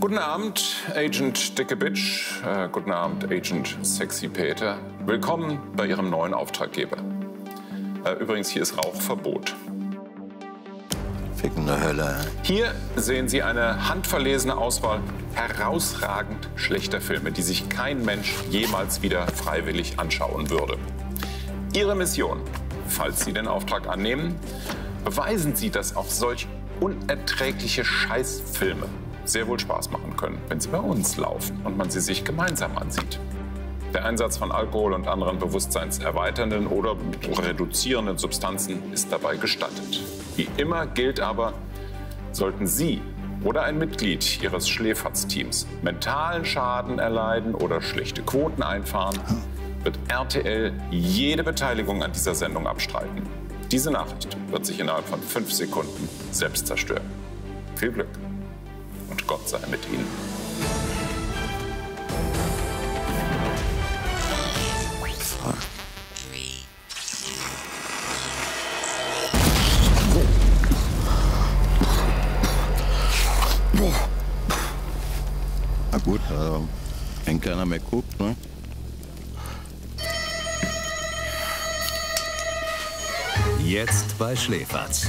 Guten Abend, Agent Dicke Bitch. Äh, guten Abend, Agent Sexy Peter. Willkommen bei Ihrem neuen Auftraggeber. Äh, übrigens, hier ist Rauchverbot. Fickende Hölle. Hier sehen Sie eine handverlesene Auswahl herausragend schlechter Filme, die sich kein Mensch jemals wieder freiwillig anschauen würde. Ihre Mission, falls Sie den Auftrag annehmen, beweisen Sie, dass auch solch unerträgliche Scheißfilme sehr wohl Spaß machen können, wenn sie bei uns laufen und man sie sich gemeinsam ansieht. Der Einsatz von Alkohol und anderen bewusstseinserweiternden oder reduzierenden Substanzen ist dabei gestattet. Wie immer gilt aber, sollten Sie oder ein Mitglied Ihres Schläferzteams mentalen Schaden erleiden oder schlechte Quoten einfahren, wird RTL jede Beteiligung an dieser Sendung abstreiten. Diese Nachricht wird sich innerhalb von fünf Sekunden selbst zerstören. Viel Glück und Gott sei mit Ihnen. Na gut, also, wenn keiner mehr guckt, ne? Jetzt bei Schläferz.